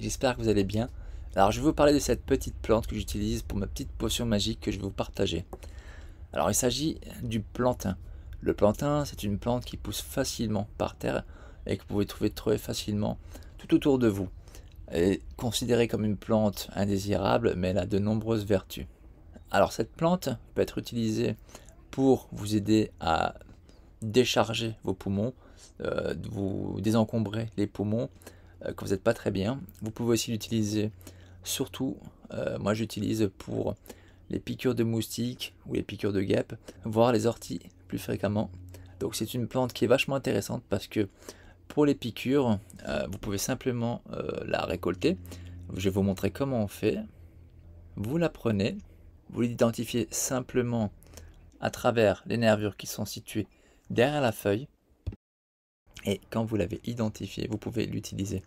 j'espère que vous allez bien. Alors je vais vous parler de cette petite plante que j'utilise pour ma petite potion magique que je vais vous partager. Alors il s'agit du plantain. Le plantain c'est une plante qui pousse facilement par terre et que vous pouvez trouver très facilement tout autour de vous. Elle est considérée comme une plante indésirable mais elle a de nombreuses vertus. Alors cette plante peut être utilisée pour vous aider à décharger vos poumons, euh, vous désencombrer les poumons quand vous n'êtes pas très bien. Vous pouvez aussi l'utiliser surtout, euh, moi j'utilise pour les piqûres de moustiques ou les piqûres de guêpes, voire les orties plus fréquemment. Donc c'est une plante qui est vachement intéressante parce que pour les piqûres, vous pouvez simplement la récolter. Je vais vous montrer comment on fait. Vous la prenez, vous l'identifiez simplement à travers les nervures qui sont situées derrière la feuille. Et quand vous l'avez identifié, vous pouvez l'utiliser.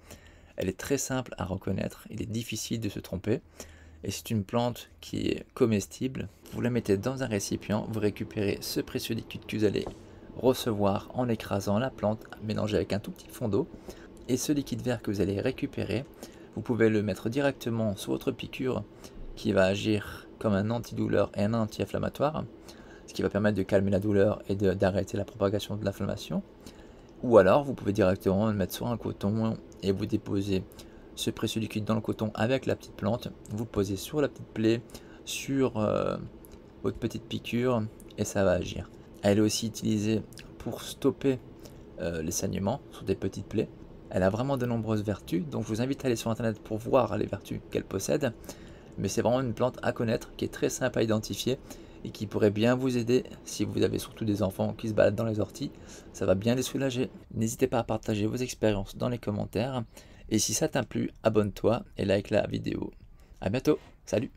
Elle est très simple à reconnaître, il est difficile de se tromper. Et c'est une plante qui est comestible. Vous la mettez dans un récipient, vous récupérez ce précieux liquide que vous allez recevoir en écrasant la plante mélangée avec un tout petit fond d'eau. Et ce liquide vert que vous allez récupérer, vous pouvez le mettre directement sur votre piqûre qui va agir comme un antidouleur et un anti-inflammatoire ce qui va permettre de calmer la douleur et d'arrêter la propagation de l'inflammation. Ou alors, vous pouvez directement le mettre sur un coton et vous déposer ce précieux liquide dans le coton avec la petite plante. Vous posez sur la petite plaie, sur euh, votre petite piqûre et ça va agir. Elle est aussi utilisée pour stopper euh, les saignements sur des petites plaies. Elle a vraiment de nombreuses vertus, donc je vous invite à aller sur internet pour voir les vertus qu'elle possède. Mais c'est vraiment une plante à connaître qui est très simple à identifier et qui pourrait bien vous aider si vous avez surtout des enfants qui se baladent dans les orties. Ça va bien les soulager. N'hésitez pas à partager vos expériences dans les commentaires. Et si ça t'a plu, abonne-toi et like la vidéo. A bientôt. Salut